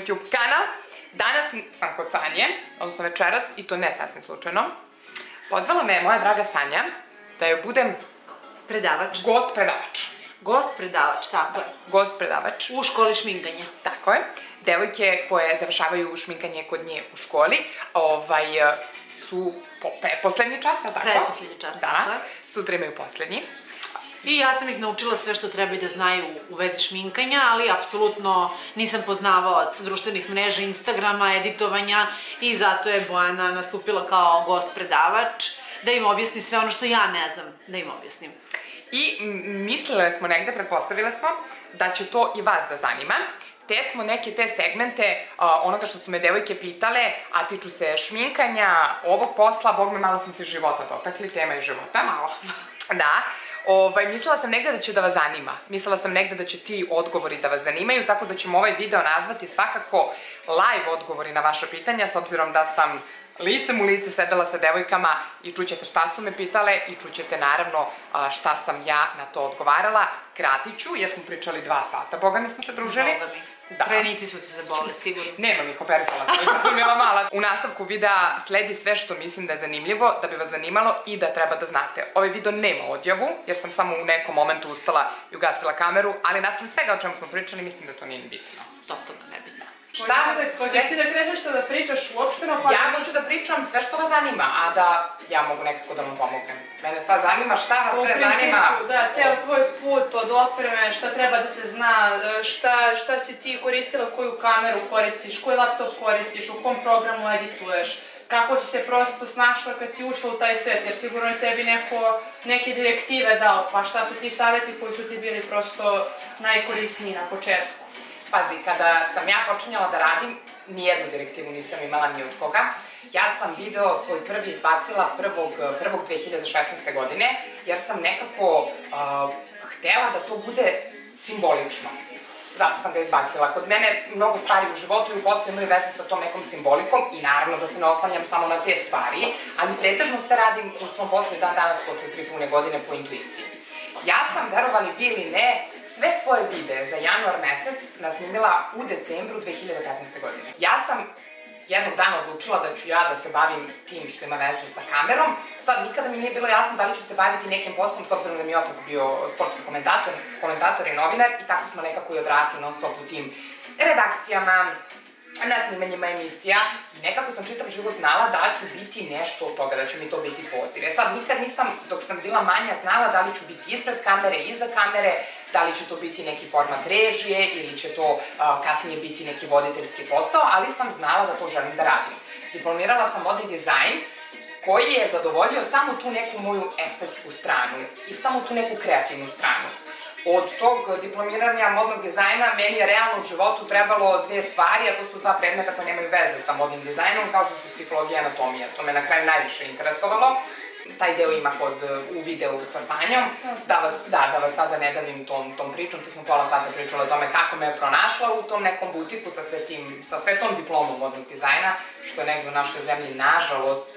YouTube kanal. Danas sam kod Sanje, odnosno večeras, i to ne sasvim slučajno. Pozvala me moja draga Sanja da joj budem Predavač. gost predavač. Gost predavač, tako je. Gost predavač. U školi šminkanja. Tako je. Devojke koje završavaju šminkanje kod nje u školi, ovaj, su po, poslednji čas, je li tako? Pretposlednji čas, tako Da, je. sutra imaju poslednji. I ja sam ih naučila sve što trebaju da znaju u vezi šminkanja, ali apsolutno nisam poznavaoc društvenih mreža, Instagrama, editovanja i zato je Bojana nastupila kao gost predavač da im objasni sve ono što ja ne znam da im objasnim. I mislile smo negde, pretpostavile smo, da će to i vas da zanima. Te smo neke te segmente onoga što su me devojke pitale, a tiču se šminkanja, ovog posla, bog me malo smo se života dotakli, tema je života. Malo. Da. Ovaj, mislila sam negde da će da vas zanima. Mislila sam negde da će ti odgovori da vas zanimaju, tako da ćemo ovaj video nazvati svakako live odgovori na vaša pitanja, s obzirom da sam licem u lice sedela sa devojkama i čućete šta su me pitale i čućete naravno šta sam ja na to odgovarala. Kratit ću, jer smo pričali dva sata, boga mi smo se družili. Boga mi. Da. Krajnici su ti zabole, sigurno. Nemam ih, operisala sam kad sam bila mala. U nastavku videa sledi sve što mislim da je zanimljivo, da bi vas zanimalo i da treba da znate. Ovaj video nema odjavu, jer sam samo u nekom momentu ustala i ugasila kameru, ali nastavim svega o čemu smo pričali, mislim da to nije ni bitno. Totalno nebitno. Šta Hoćeš da, hoćeš ti da kreneš da pričaš uopšteno, pa... Ja hoću da pričam sve što vas zanima, a da ja mogu nekako da vam pomognem. Mene sad zanima šta vas sve principu, zanima. Da, ceo tvoj put od opreme, šta treba da se zna, šta, šta si ti koristila, koju kameru koristiš, koji laptop koristiš, u kom programu edituješ, kako si se prosto snašla kad si ušla u taj svet, jer sigurno je tebi neko, neke direktive dao, pa šta su ti savjeti koji su ti bili prosto najkorisniji na početku. Pazi, kada sam ja počinjala da radim, nijednu direktivu nisam imala ni od koga. Ja sam video svoj prvi izbacila prvog, prvog 2016. godine, jer sam nekako uh, htela da to bude simbolično. Zato sam ga izbacila. Kod mene mnogo stvari u životu i u poslu imaju veze sa tom nekom simbolikom i naravno da se ne oslanjam samo na te stvari, ali pretežno sve radim u svom poslu i dan danas posle tri pune godine po intuiciji. Ja sam, verovali vi ili ne, sve svoje videe za januar mesec nasnimila u decembru 2015. godine. Ja sam jednog dana odlučila da ću ja da se bavim tim što ima veze sa kamerom. Sad, nikada mi nije bilo jasno da li ću se baviti nekim poslom, s obzirom da mi je otac bio sportski komentator, komentator i novinar i tako smo nekako i odrasli non stop u tim redakcijama, na snimanjima emisija i nekako sam čitav život znala da ću biti nešto od toga, da će mi to biti pozitiv. E sad, nikad nisam, dok sam bila manja, znala da li ću biti ispred kamere, iza kamere, da li će to biti neki format režije ili će to kasnije biti neki voditeljski posao, ali sam znala da to želim da radim. Diplomirala sam modni dizajn, koji je zadovoljio samo tu neku moju estetsku stranu i samo tu neku kreativnu stranu. Od tog diplomiranja modnog dizajna meni je realno u životu trebalo dve stvari, a to su dva predmeta koje nemaju veze sa modnim dizajnom, kao što su psihologija i anatomija. To me na kraju najviše interesovalo. Taj deo ima kod, u videu sa Sanjom, da vas, da, da vas sada ne davim tom, tom pričom, tu smo pola sata pričali o tome kako me je pronašla u tom nekom butiku sa sve, tim, sa sve tom diplomom modnog dizajna, što je negde u našoj zemlji, nažalost,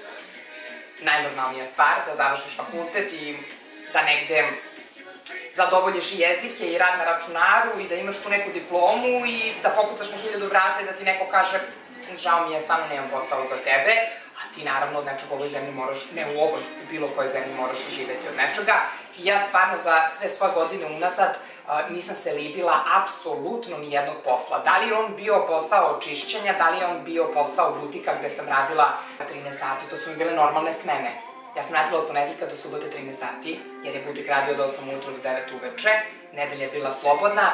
najnormalnija stvar, da završiš fakultet i da negde zadovoljiš i jezike i rad na računaru i da imaš tu neku diplomu i da pokucaš na hiljadu vrata i da ti neko kaže žao mi je, stvarno nemam posao za tebe, a ti naravno od nečega u ovoj zemlji moraš, ne u ovoj, u bilo kojoj zemlji moraš živeti od nečega. I ja stvarno za sve svoje godine unazad nisam se libila apsolutno ni jednog posla. Da li je on bio posao čišćenja, da li je on bio posao butika gde sam radila 13 sati, to su mi bile normalne smene. Ja sam radila od ponedeljka do subote 13 sati, jer je butik radio od 8 ujutru do 9 uveče, nedelja je bila slobodna,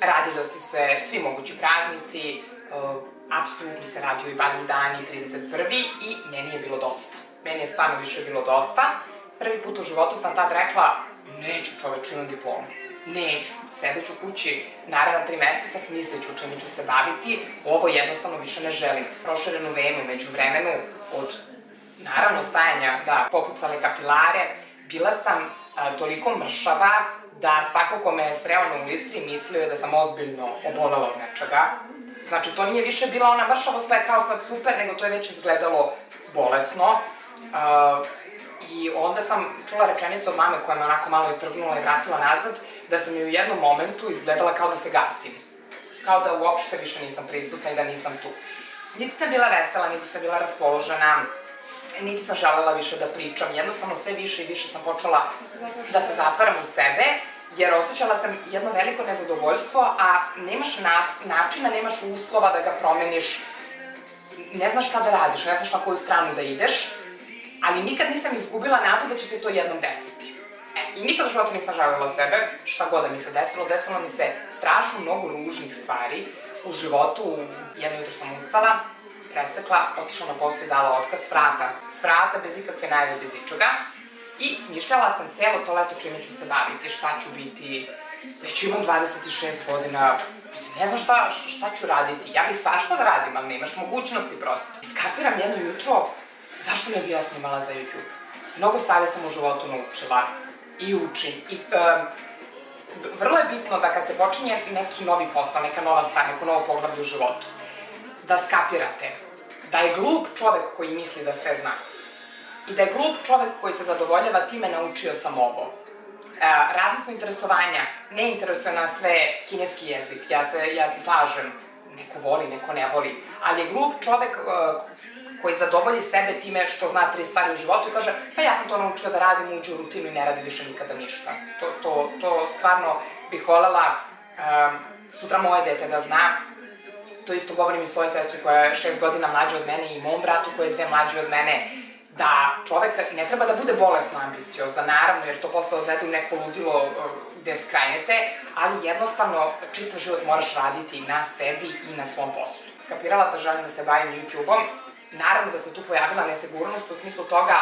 radilo su se svi mogući praznici, uh, apsolutno se radio i badni dani, 31. i meni je bilo dosta. Meni je stvarno više bilo dosta. Prvi put u životu sam tad rekla, neću čoveč, imam diplomu. Neću, sedeću kući naravno tri meseca, smisliću čemu ću se baviti, ovo jednostavno više ne želim. Proširenu venu među vremenu od naravno stajanja, da, popucale kapilare, bila sam a, toliko mršava da svako ko me je sreo na ulici mislio je da sam ozbiljno obolela od nečega. Znači, to nije više bila ona mršavost pa je kao sad super, nego to je već izgledalo bolesno. Uh, I onda sam čula rečenicu od mame koja me onako malo i trgnula i vratila nazad, da sam mi u jednom momentu izgledala kao da se gasim. kao da uopšte više nisam prisutna i da nisam tu. Niti sam bila vesela, niti sam bila raspoložena, niti sam želela više da pričam. Jednostavno sve više i više sam počela da se zatvaram u sebe, jer osjećala sam jedno veliko nezadovoljstvo, a nemaš nas, načina, nemaš uslova da ga promeniš, ne znaš šta da radiš, ne znaš na koju stranu da ideš, ali nikad nisam izgubila nadu da će se to jednom desiti. E, I nikad u životu nisam žalila sebe, šta god da mi se desilo, desilo mi se strašno mnogo ružnih stvari u životu. Jedno jutro sam ustala, presekla, otišla na posao i dala otkaz s vrata. S vrata, bez ikakve najave, bez ičega. I smišljala sam celo to leto čime ću se baviti, šta ću biti, već imam 26 godina, mislim, ne znam šta, šta ću raditi, ja bi svašta da radim, ali nemaš mogućnosti prosto. Skapiram jedno jutro, zašto ne bi ja snimala za YouTube? Mnogo stvari sam u životu naučila i učim. I, um, vrlo je bitno da kad se počinje neki novi posao, neka nova stvar, neko novo poglavlje u životu, da skapirate da je glup čovek koji misli da sve zna. I da je glup čovek koji se zadovoljava time naučio sam ovo. E, razne su interesovanja, ne interesuje nas sve kineski jezik, ja se, ja se slažem, neko voli, neko ne voli, ali je glup čovek e, koji zadovolji sebe time što zna tri stvari u životu i kaže, pa ja sam to naučio da radim, uđe u rutinu i ne radi više nikada ništa. To, to, to stvarno bih voljela um, sutra moje dete da zna. To isto govorim i svoje sestri koja je šest godina mlađa od mene i mom bratu koji je dve mlađe od mene da čovek ne treba da bude bolesno ambiciozan, naravno, jer to posle odvede u neko ludilo gde skrajnete, ali jednostavno čitav život moraš raditi na sebi i na svom poslu. Skapirala da želim da se bavim YouTube-om, naravno da se tu pojavila nesigurnost u smislu toga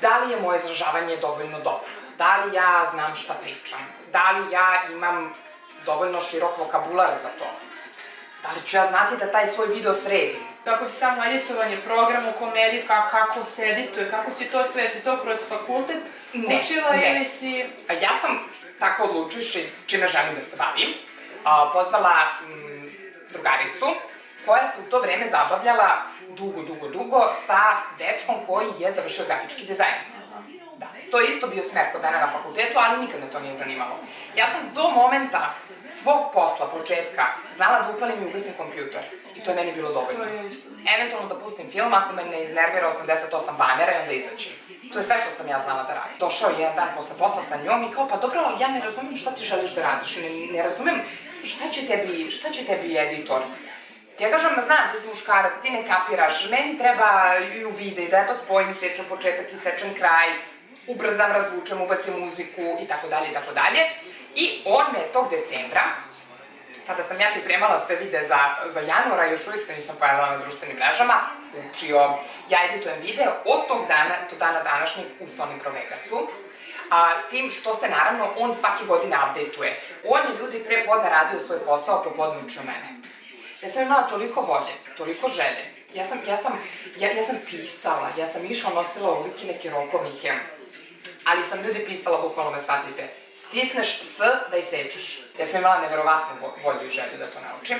da li je moje izražavanje dovoljno dobro, da li ja znam šta pričam, da li ja imam dovoljno širok vokabular za to, da li ću ja znati da taj svoj video sredim, Kako si samo editovanje, program u komediji, kako, kako se edituje, kako si to sve, si to kroz fakultet Ne, učila ne. ili si... Ja sam tako odlučujuši čime želim da se bavim, pozvala m, drugaricu koja se u to vreme zabavljala dugo, dugo, dugo sa dečkom koji je završio grafički dizajn. Da, to je isto bio smer kod mene na fakultetu, ali nikad me to nije zanimalo. Ja sam do momenta svog posla, početka, znala da upalim i ugasim kompjuter. I to je meni bilo dovoljno. To je isto. Eventualno da pustim film ako me ne iznervira 88 banera i onda izaći. To je sve što sam ja znala da radim. Došao je jedan dan posle posla sa njom i kao, pa dobro, ja ne razumem šta ti želiš da radiš, ne, ne razumem šta će tebi, šta će tebi editor. Ti ja kažem, znam, ti si muškarac, ti ne kapiraš, meni treba i u vide, da ja to spojim, sečem početak i sečem kraj, ubrzam, razvučem, ubacim muziku i tako dalje i tako dalje. I on me tog decembra, kada sam ja pripremala sve vide za, za januara, još uvijek se nisam pojavila na društvenim mrežama, učio, ja editujem video od tog dana do dana današnjeg u Sony Pro Vegasu, a, s tim što se naravno on svake godine update-uje. On je ljudi pre podne radio svoj posao, popodne učio mene. Ja sam imala toliko volje, toliko želje. Ja sam, ja sam, ja, ja sam pisala, ja sam išla, nosila ruki neke rokovnike, ali sam ljudi pisala, bukvalno me shvatite, stisneš S da isečeš. Ja sam imala neverovatnu vo- volju i želju da to naučim.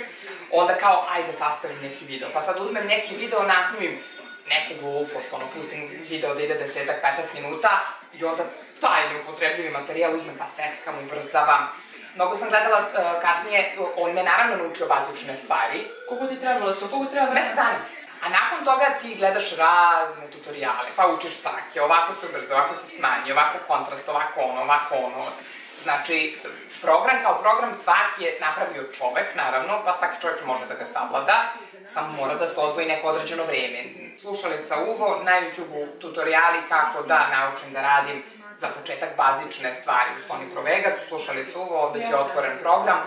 Onda kao, ajde sastavim neki video. Pa sad uzmem neki video, nasnimim neku glupost, ono, pustim video da ide desetak, 15 minuta i onda taj neupotrebljivi materijal uzmem pa setkam, ubrzavam. Mnogo sam gledala uh, kasnije, on me naravno naučio bazične stvari, Koliko ti trebalo to? Koliko treba mesec dana. A nakon toga ti gledaš razne tutoriale, pa učiš cake, ovako se ubrza, ovako se smanji, ovako kontrast, ovako ono, ovako ono. Znači, program kao program svaki je napravio čovek, naravno, pa svaki čovek može da ga savlada, samo mora da se odvoji neko određeno vreme. Slušalica uvo, na YouTube-u tutoriali kako da naučim da radim za početak bazične stvari u Sony Pro Vegas, slušalica uvo, ovde ti je otvoren program,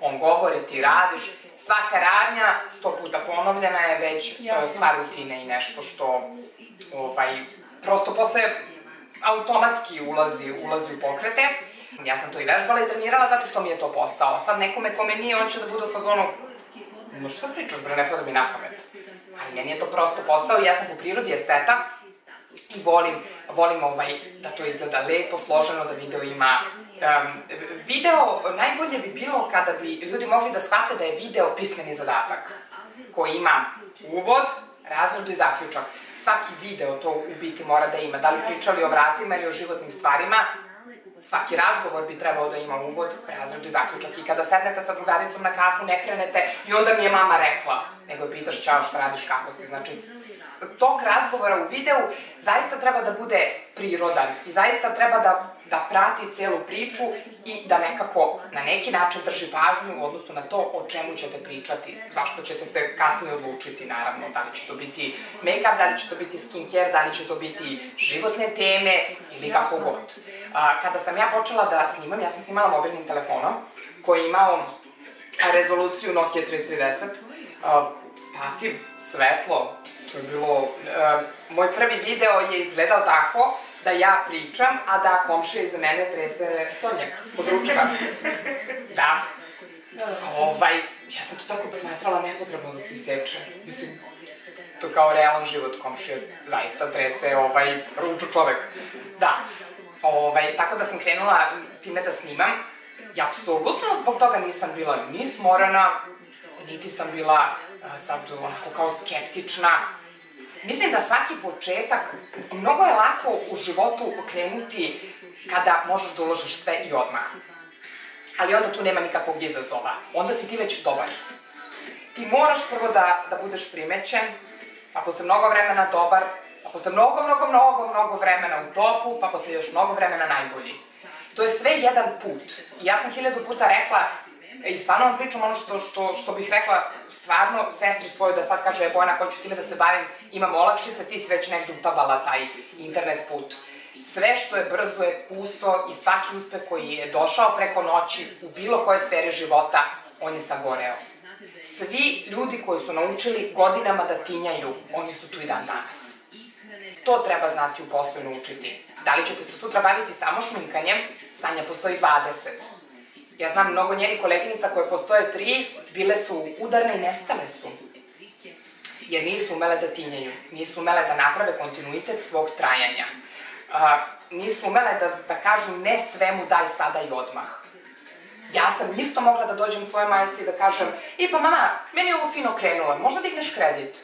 on govori, ti radiš, svaka radnja, sto puta ponovljena je već Jasno. e, stvar rutine i nešto što, ovaj, prosto posle automatski ulazi, ulazi u pokrete. Ja sam to i vežbala i trenirala zato što mi je to posao. Sad nekome kome nije, on će da bude u fazonu, no šta pričaš bre, ne pada mi na pamet. Ali meni je to prosto posao i ja sam po prirodi esteta i volim, volim ovaj, da to izgleda lepo, složeno, da video ima... Video najbolje bi bilo kada bi ljudi mogli da shvate da je video pismeni zadatak koji ima uvod, razradu i zaključak. Svaki video to u biti mora da ima. Da li pričali o vratima ili o životnim stvarima, Svaki razgovor bi trebao da ima uvod, razred i zaključak. I kada sednete sa drugaricom na kafu, ne krenete i onda mi je mama rekla, nego je pitaš čao šta radiš, kako si. Znači, tog razgovora u videu zaista treba da bude prirodan i zaista treba da, da prati celu priču i da nekako na neki način drži pažnju u odnosu na to o čemu ćete pričati, zašto ćete se kasnije odlučiti naravno, da li će to biti make-up, da li će to biti skincare, da li će to biti životne teme ili kako god. A, kada sam ja počela da snimam, ja sam snimala mobilnim telefonom koji je imao rezoluciju Nokia 3310, a, stativ, svetlo, to je bilo... Moj prvi video je izgledao tako da ja pričam, a da komšija iza mene trese stonjak pod ručka. Da. Ovaj, ja sam to tako smatrala nepotrebno da se iseče. Mislim, to kao realan život komšije zaista trese ovaj ruču čovek. Da. Ovaj, tako da sam krenula time da snimam. I apsolutno zbog toga nisam bila ni smorana, niti sam bila sad onako kao skeptična. Mislim da svaki početak, mnogo je lako u životu okrenuti kada možeš da uložiš sve i odmah. Ali onda tu nema nikakvog izazova. Onda si ti već dobar. Ti moraš prvo da, da budeš primećen, pa posle mnogo vremena dobar, pa posle mnogo, mnogo, mnogo, mnogo vremena u topu, pa posle još mnogo vremena najbolji. To je sve jedan put. I ja sam hiljadu puta rekla, i stvarno vam pričam ono što, što, što bih rekla stvarno sestri svoju da sad kaže, Bojana, hoću time da se bavim, imam olakšice, ti si već negde utabala taj internet put. Sve što je brzo je kuso i svaki uspeh koji je došao preko noći u bilo koje sfere života, on je sagoreo. Svi ljudi koji su naučili godinama da tinjaju, oni su tu i dan danas. To treba znati u poslu i naučiti. Da li ćete se sutra baviti samo šminkanjem, Sanja postoji 20. Ja znam mnogo njenih koleginica koje postoje tri, bile su udarne i nestale su. Jer nisu umele da tinjaju, nisu umele da naprave kontinuitet svog trajanja. Nisu umele da, da kažu ne svemu daj sada i odmah. Ja sam isto mogla da dođem svoje majici i da kažem i pa mama, meni je ovo fino krenulo, možda digneš kredit?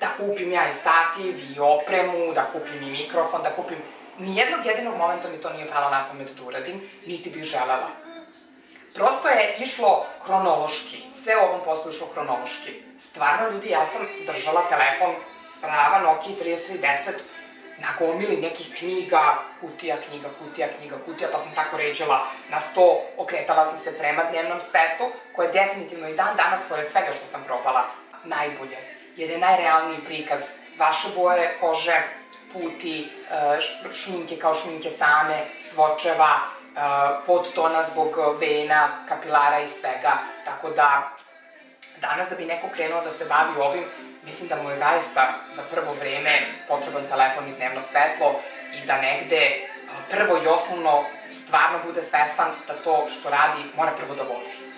Da kupim ja i stativ i opremu, da kupim i mikrofon, da kupim... Nijednog jedinog momenta mi to nije palo na pamet da uradim, niti bih želela. Prosto je išlo hronološki, sve u ovom poslu išlo hronološki. Stvarno, ljudi, ja sam držala telefon prava Nokia 3310 na gomili nekih knjiga, kutija, knjiga, kutija, knjiga, kutija, pa sam tako ređala na sto, okretala sam se prema dnevnom svetu, koje je definitivno i dan danas, pored svega što sam probala, najbolje, jer je najrealniji prikaz vaše boje kože, puti, e, šminke kao šminke same, svočeva, podtona zbog vena, kapilara i svega. Tako da, danas da bi neko krenuo da se bavi ovim, mislim da mu je zaista za prvo vreme potreban telefon i dnevno svetlo i da negde prvo i osnovno stvarno bude svestan da to što radi mora prvo da voli.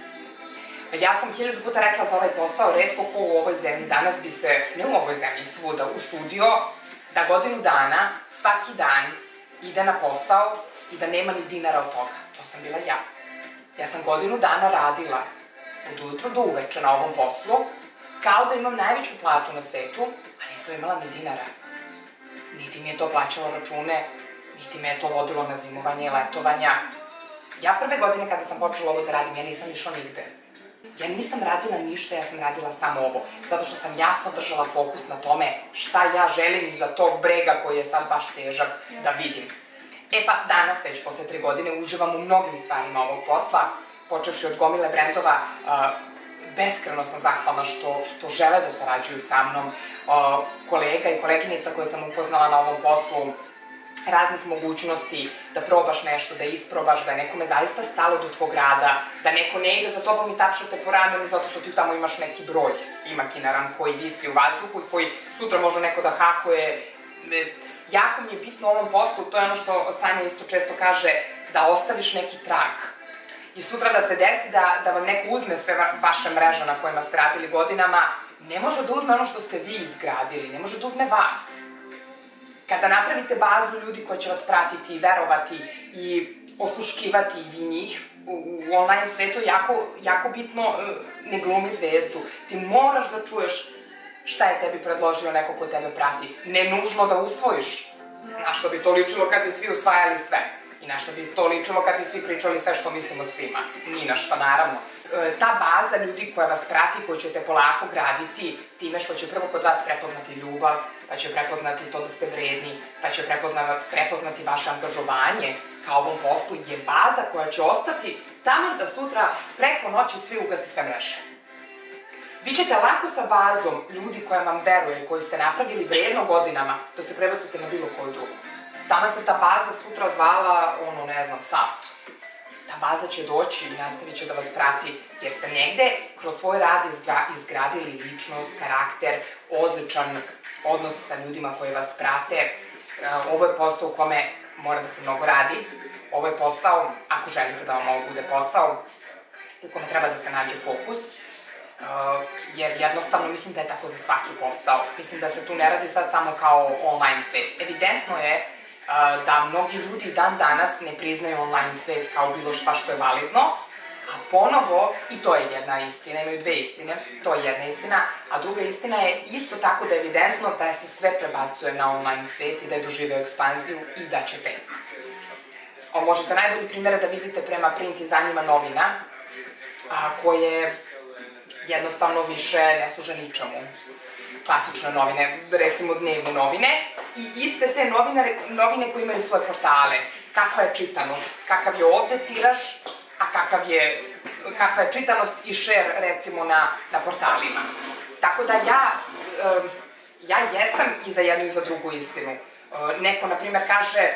Ja sam hiljadu puta rekla za ovaj posao, redko ko u ovoj zemlji danas bi se, ne u ovoj zemlji, svuda, usudio da godinu dana, svaki dan, ide na posao i da nema ni dinara od toga. To sam bila ja. Ja sam godinu dana radila od ujutro do uveče na ovom poslu, kao da imam najveću platu na svetu, a nisam imala ni dinara. Niti mi je to plaćalo račune, niti me je to vodilo na zimovanje i letovanja. Ja prve godine kada sam počela ovo da radim, ja nisam išla nigde. Ja nisam radila ništa, ja sam radila samo ovo. Zato što sam jasno držala fokus na tome šta ja želim iza tog brega koji je sad baš težak da vidim. E pa danas, već posle tri godine, uživam u mnogim stvarima ovog posla, počevši od gomile brendova, beskreno sam zahvalna što, što žele da sarađuju sa mnom, kolega i koleginica koje sam upoznala na ovom poslu, raznih mogućnosti da probaš nešto, da isprobaš, da je nekome zaista stalo do tvog rada, da neko ne ide za tobom i tapšate po ramenu zato što ti tamo imaš neki broj. Imakinaran koji visi u vazduhu i koji sutra može neko da hakuje, jako mi je bitno u ovom poslu, to je ono što Sanja isto često kaže, da ostaviš neki trag. I sutra da se desi da, da vam neko uzme sve vaše mreže na kojima ste radili godinama, ne može da uzme ono što ste vi izgradili, ne može da uzme vas. Kada napravite bazu ljudi koji će vas pratiti i verovati i osluškivati i vi njih, u, u online svetu jako, jako bitno e, ne glumi zvezdu. Ti moraš da čuješ šta je tebi predložio neko ko tebe prati. Ne nužno da usvojiš, na što bi to ličilo kad bi svi usvajali sve. I na šta bi to ličilo kad bi svi pričali sve što mislimo svima? Ni na šta, naravno. E, ta baza ljudi koja vas prati, koju ćete polako graditi time što će prvo kod vas prepoznati ljubav, pa će prepoznati to da ste vredni, pa će prepoznati, vaše angažovanje ka ovom poslu, je baza koja će ostati tamo da sutra preko noći svi ugasi sve mreže. Vi ćete lako sa bazom ljudi koja vam veruje, koji ste napravili vredno godinama, da se prebacite na bilo koju drugu. Danas se ta baza sutra zvala, ono, ne znam, sat. Ta baza će doći i nastavit će da vas prati, jer ste negde kroz svoj rad izgra, izgradili ličnost, karakter, odličan odnos sa ljudima koji vas prate. E, ovo je posao u kome mora da se mnogo radi. Ovo je posao, ako želite da vam ovo bude posao, u kome treba da se nađe fokus, Uh, jer jednostavno mislim da je tako za svaki posao. Mislim da se tu ne radi sad samo kao online svet. Evidentno je uh, da mnogi ljudi dan danas ne priznaju online svet kao bilo šta što je validno, a ponovo, i to je jedna istina, imaju dve istine, to je jedna istina, a druga istina je isto tako da je evidentno da se sve prebacuje na online svet i da je doživeo ekspanziju i da će tek. O, možete najbolji primjere da vidite prema print izdanjima novina, a, koje jednostavno više ne služe ničemu. Klasične novine, recimo dnevne novine, i iste te novine, novine koje imaju svoje portale. Kakva je čitanost, kakav je ovde tiraž, a kakav je, kakva je čitanost i share, recimo, na, na portalima. Tako da ja, ja jesam i za jednu i za drugu istinu. Neko, na primer, kaže,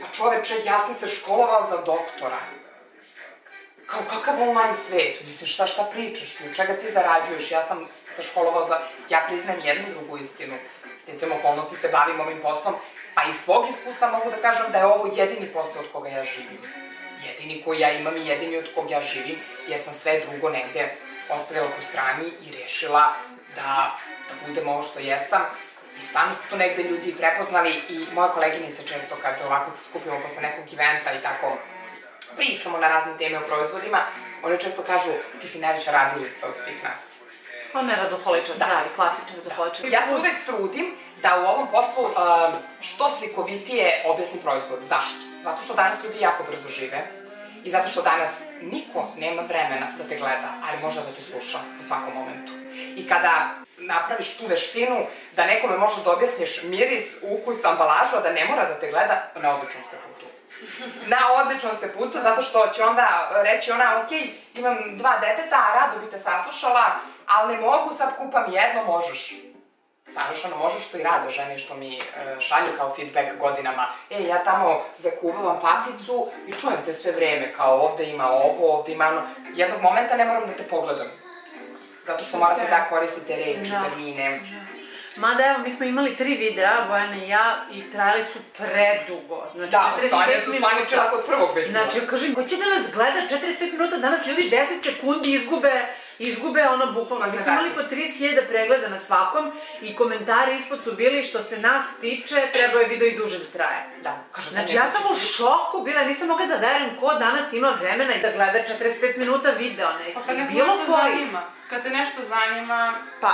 pa čoveče, ja sam se školovao za doktora kao kakav online svet, mislim šta šta pričaš tu, čega ti zarađuješ, ja sam se školovao za, ja priznajem jednu i drugu istinu, sticam okolnosti se bavim ovim poslom, pa iz svog iskustva mogu da kažem da je ovo jedini posao od koga ja živim. Jedini koji ja imam i jedini od koga ja živim, jer sam sve drugo negde ostavila po strani i rešila da, da budem ovo što jesam. I stvarno su tu negde ljudi prepoznali i moja koleginica često kad ovako se skupimo posle nekog eventa i tako pričamo na razne teme o proizvodima, one često kažu ti si najveća radilica od svih nas. Pa ne radoholičan, da, da klasičan radoholičan. Da. Ja se uvek trudim da u ovom poslu uh, što slikovitije objasnim proizvod. Zašto? Zato što danas ljudi jako brzo žive i zato što danas niko nema vremena da te gleda, ali može da te sluša u svakom momentu. I kada napraviš tu veštinu da nekome možeš da objasniš miris, ukus, ambalažu, a da ne mora da te gleda, na odličnom ste putu na odličnom ste putu, zato što će onda reći ona, ok, imam dva deteta, rado bi te saslušala, ali ne mogu, sad kupam jedno, možeš. Savršeno možeš što i rade žene što mi e, šalju kao feedback godinama. E, ja tamo zakuvavam papricu i čujem te sve vreme, kao ovde ima ovo, ovde ima ono. Jednog momenta ne moram da te pogledam. Zato što morate da koristite reči, da. termine. Da Mada evo, mi smo imali tri videa, Bojana i ja, i trajali su predugo. Znači, da, 45 Sanja su spaničila kod prvog već. Znači, kažem, ko će da nas gleda 45 minuta, danas ljudi 10 sekundi izgube, izgube ono bukvalno. Mi smo imali po 30.000 pregleda na svakom i komentari ispod su bili što se nas tiče, trebao je video i duže da traje. Da, Znači, ja sam u šoku bila, nisam mogla da verujem ko danas ima vremena i da gleda 45 minuta video neki. Pa kad neko Bilo nešto koji. zanima, kad te nešto zanima, pa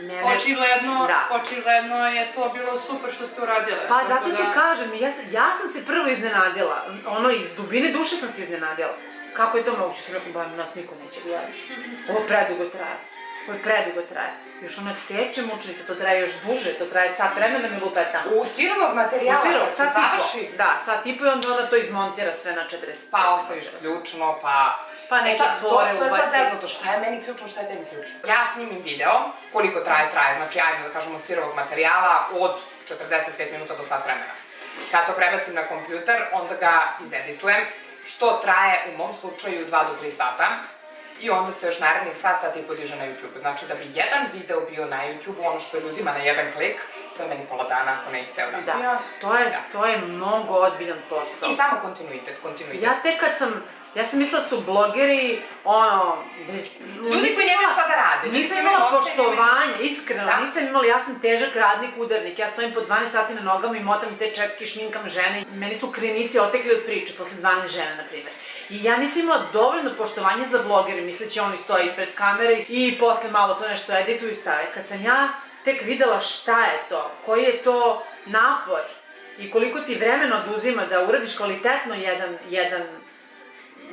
Ne, ne, očigledno, da. očigledno je to bilo super što ste uradile. Pa zato da... ti kažem, ja, ja sam se prvo iznenadila, ono iz dubine duše sam se iznenadila. Kako je to moguće? Sam rekao, ba, nas niko neće gledati. Ovo predugo traje. Ovo predugo traje. Još ono seče mučnica, to traje još duže, to traje sat vremena mi lupetam. U sirovog materijala, U sirovog, sat završi. Da, sat i po i onda ona to izmontira sve na 40. Pa ostaviš ključno, pa Pa neke e fore to, to je sad zeznuto, šta je meni ključno, šta je tebi ključno? Ja snimim video, koliko traje, traje, znači ajde da kažemo sirovog materijala od 45 minuta do sat vremena. Kad to prebacim na kompjuter, onda ga izeditujem, što traje u mom slučaju 2 do 3 sata. I onda se još narednih sat, sat i podiže na YouTube. Znači da bi jedan video bio na YouTube, ono što je ljudima na jedan klik, to je meni pola dana, ako ne i ceo dan. Da, to je, da. to je mnogo ozbiljan posao. I samo kontinuitet, kontinuitet. Ja tek kad sam Ja sam mislila da su blogeri, ono... Bez, Ljudi koji nemaju šta da rade. Nisam imala poštovanja, iskreno, da. nisam imala, ja sam težak radnik, udarnik, ja stojim po 12 sati na nogama i motam te četke, šminkam žene. Meni su krenici otekli od priče, posle 12 žena, na primjer. I ja nisam imala dovoljno poštovanja za blogere, misleći oni stoje ispred kamere i posle malo to nešto edituju i stave. Kad sam ja tek videla šta je to, koji je to napor, i koliko ti vremena oduzima da uradiš kvalitetno jedan, jedan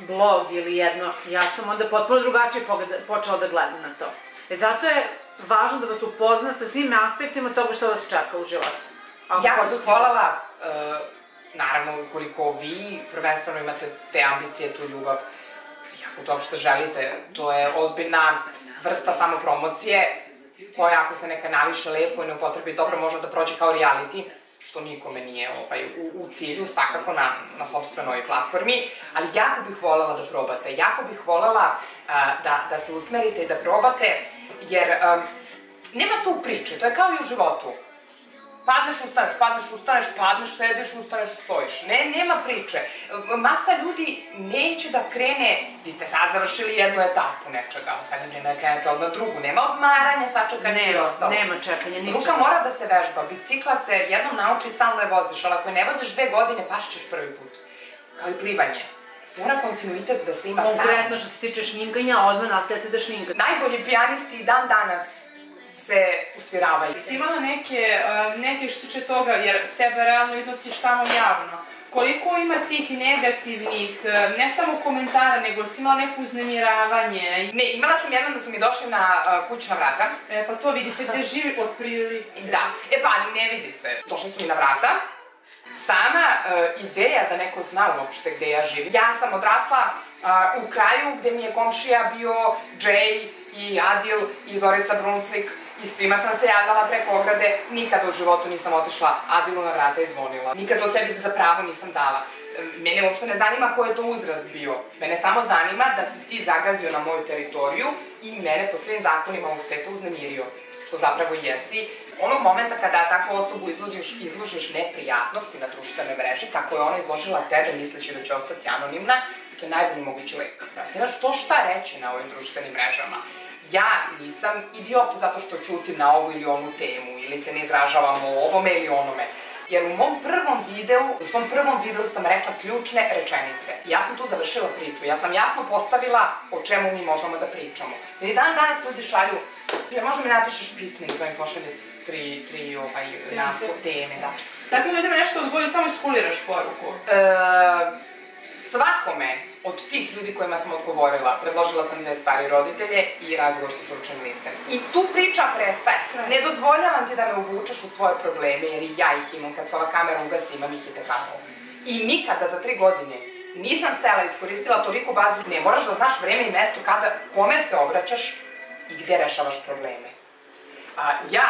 blog ili jedno, ja sam onda potpuno drugačije počela da gledam na to. E zato je važno da vas upozna sa svim aspektima toga što vas čeka u životu. Ako Ja bih voljela, uh, naravno, ukoliko vi prvenstveno imate te ambicije, tu ljubav, ako to uopšte želite, to je ozbiljna vrsta samopromocije, koja ako se ne kanališe lepo i ne upotrebi dobro, može da prođe kao reality, što nikome nije ovaj, u, u cilju, svakako na, na sobstvenoj platformi, ali jako bih volela da probate, jako bih volela uh, da, da se usmerite i da probate, jer um, nema tu priče, to je kao i u životu. Padneš, ustaneš, padneš, ustaneš, padneš, sediš, ustaneš, stojiš. Ne, nema priče. Masa ljudi neće da krene, vi ste sad završili jednu etapu nečega, a sad je vreme da krenete odmah drugu. Nema odmaranja, sačekaš i ostalo. nema čekanja, ničega. Ruka mora da se vežba, bicikla se jednom nauči i stalno je voziš, ali ako je ne voziš dve godine, pašćeš prvi put. Kao i plivanje. Mora kontinuitet da se ima. Konkretno što se tiče šminkanja, odmah nastavite da šminkate. Najbolji pijanisti dan danas se usviravaju. Si imala neke, neke što se tiče toga, jer sebe realno iznosiš tamo javno. Koliko ima tih negativnih, ne samo komentara, nego si imala neko uznemiravanje? Ne, imala sam jednom da su mi došli na uh, kućna vrata. E, pa to vidi se gde živi od prilike. Da, e pa ne vidi se. Došli su mi na vrata. Sama uh, ideja da neko zna uopšte gde ja živim. Ja sam odrasla uh, u kraju gde mi je komšija bio Jay i Adil i Zorica Brunsvik i svima sam se javljala preko ograde. Nikada u životu nisam otišla Adilu na vrata i zvonila. Nikada o sebi za pravo nisam dala. Mene uopšte ne zanima ko je to uzrast bio. Mene samo zanima da si ti zagazio na moju teritoriju i mene po svim zakonima ovog sveta uznemirio što zapravo jesi, onog momenta kada takvu osobu izložiš, izložiš neprijatnosti na društvenoj mreži, kako je ona izložila tebe misleći da će ostati anonimna, to je najbolji mogući lek. Da si imaš to šta reći na ovim društvenim mrežama. Ja nisam idiot zato što ćutim na ovu ili onu temu, ili se ne izražavam o ovome ili onome. Jer u mom prvom videu, u svom prvom videu sam rekla ključne rečenice. Ja sam tu završila priču, ja sam jasno postavila o čemu mi možemo da pričamo. I dan danas ljudi šalju, ja možda mi napišeš pisnik pa im pošalje tri, tri ovaj, naslov teme, da. Takvim ljudima nešto odgoji, samo iskuliraš poruku. E, svakome od tih ljudi kojima sam odgovorila, predložila sam dve stvari, roditelje i razgovor sa stručnim licem. I tu priča prestaje. Ne dozvoljavam ti da me uvučeš u svoje probleme, jer i ja ih imam, kad se ova kamera ugasi, imam ih i tekako. I nikada za tri godine nisam sela iskoristila toliko bazu, ne moraš da znaš vreme i mesto kada, kome se obraćaš i gde rešavaš probleme. A, ja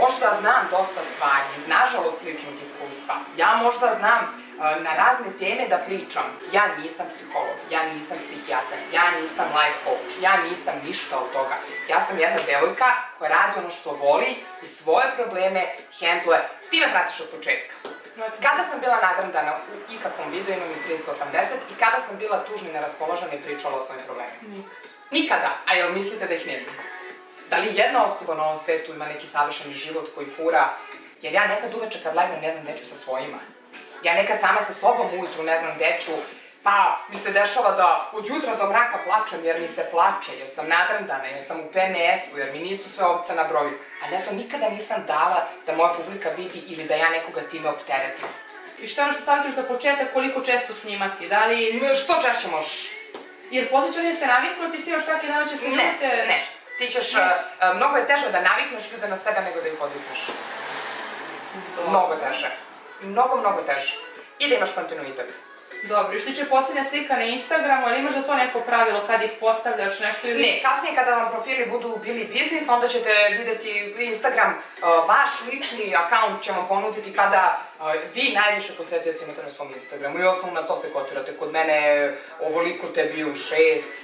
možda znam dosta stvari, iz nažalost ličnog iskustva. Ja možda znam na razne teme da pričam. Ja nisam psiholog, ja nisam psihijatar, ja nisam life coach, ja nisam ništa od toga. Ja sam jedna devojka koja radi ono što voli i svoje probleme hendluje. Ti me pratiš od početka. Kada sam bila nagrandana u ikakvom videu, imam i 380, i kada sam bila tužna i neraspoložena i pričala o svojim problemima? Nikada. A jel mislite da ih ne vidim? Da li jedna osoba na ovom svetu ima neki savršeni život koji fura? Jer ja nekad uveče kad legnem ne znam gde ću sa svojima. Ja nekad sama sa sobom ujutru ne znam gde ću, pa mi se dešava da od jutra do mraka plačem jer mi se plače, jer sam nadrndana, jer sam u PMS-u, jer mi nisu sve ovce na broju. Ali ja to nikada nisam dala da moja publika vidi ili da ja nekoga time opteretim. I šta je ono što savjetuješ za početak, koliko često snimati? Da li... Što češće možeš? Jer posjećanje se naviklo, ti snimaš svaki dan, će se Ne, ne. Ti ćeš, Ne. mnogo je teže da navikneš ljude na sebe nego da ih odvikneš. Mnogo teže. Mnogo, mnogo teže. I da imaš kontinuitet. Dobro, i što tiče postavljanja slika na Instagramu, ali imaš da to neko pravilo kad ih postavljaš nešto ili... Ne, kasnije kada vam profili budu bili biznis, onda ćete videti Instagram, uh, vaš lični akaunt će vam ponuditi kada uh, vi najviše posetioci imate na svom Instagramu i osnovno na to se kotirate. Kod mene ovoliko tebi u 6,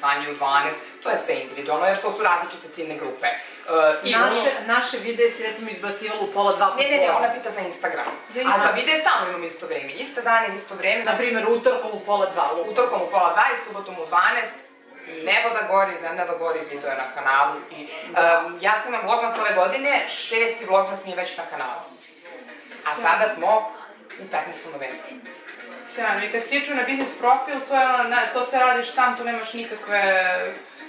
Sanji u 12, to je sve individualno jer to su različite ciljne grupe. Uh, i Naše, ono- naše videe si recimo izbacivala u pola dva Ne, ne, ne, pola. ona pita za Instagram. Za A Instagram. za videe stalno imam isto vreme. Iste dane, isto vreme. Na primjer, utorkom u pola dva. lupa. utorkom u pola dva i subotom u 12. Nebo da gori, zemlja da gori, video je na kanalu. I, um, ja snimam vlogmas ove godine, šesti vlogmas mi je već na kanalu. A sada smo u 15. novembru. Sjajno, i kad siču na biznis profil, to, je ono, na, to sve radiš sam, tu nemaš nikakve...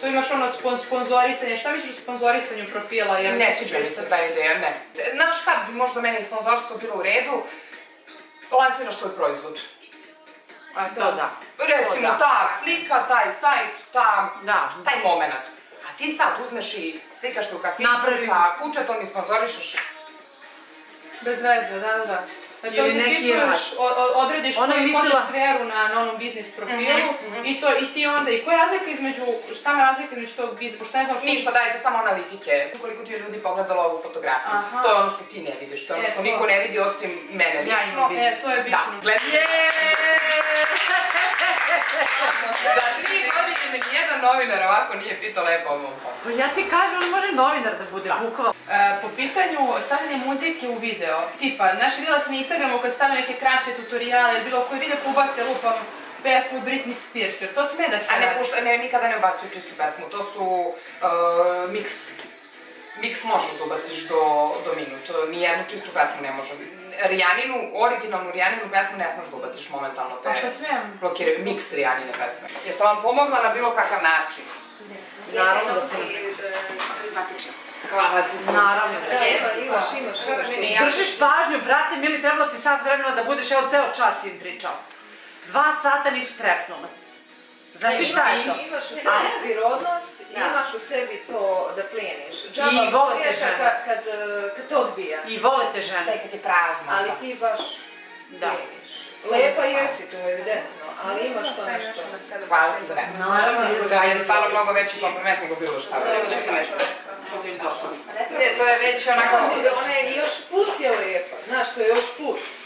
Тој имаш оно спон, спонзорисање, што мислиш о спонзорисању профила? Јер... Не сviđа ми се таа идеја, не. Знаеш кад би можда мене спонзорство било у реду, лансираш твој производ. А, то да. да. Recimo, то, да. таа слика, тај сајт, та, да, тај момент. А ти сад узмеш и сликаш се у кафичу, Направи... са кучетом и спонзоришаш. Без везе, да, да, да. Значи, Или се свичуваш, одредиш Она кој мислила... сферу на, на оном бизнес профилу mm -hmm. и, то, и ти онда, и која е разлика измеѓу, сама разлика измеѓу тог бизнес, пошто не знам... ништо дајте само аналитике, колико ти луѓи погледало ову фотографија. Тоа е оно што ти не видиш, тоа е оно што никој не види осим мене лично. Е, тоа е да, битно. Да. Yeah! Za tri godine me nijedan novinar ovako nije pitao lepo o mom poslu. Pa ja ti kažem, on može novinar da bude, bukvalno. E, po pitanju stavljanja muzike u video, tipa, znaš, vidjela sam na Instagramu kad stavljaju neke kraće tutoriale, ili bilo koji video pa ubace lupam pesmu Britney Spears, jer to sme da se A ne, radi. pušta, ne, nikada ne ubacuju čistu pesmu, to su uh, miks. Miks možeš da ubaciš do, do minut, nijednu čistu pesmu ne može. Rijaninu, originalnu Rijaninu pesmu ne smeš da ubaciš momentalno, te Pa šta smem? blokiraju miks Rijanine pesme. Jesam vam pomogla na bilo kakav način? Naravno da sam. Karizmatična. Hvala ti. Naravno. Evo, imaš, imaš, imaš. Držiš pažnju, brate, mili, trebalo si sat vremena da budeš, evo, ceo čas im pričao. Dva sata nisu trepnule. Znaš ti šta je to? Imaš u sebi prirodnost, imaš u sebi to da pleniš. Džaba I volite pliješ žene. Kad, kad, kad te odbija. I volite žene. Taj kad je prazna. Ali ti baš Da. pleniš. Lepa jesi, to je evidentno, ali imaš to nešto. Hvala ti da Naravno, Da je stvarno mnogo veći kompliment nego bilo šta. Ne, to je već onako... Ona je još plus je lepa, znaš, to je još plus.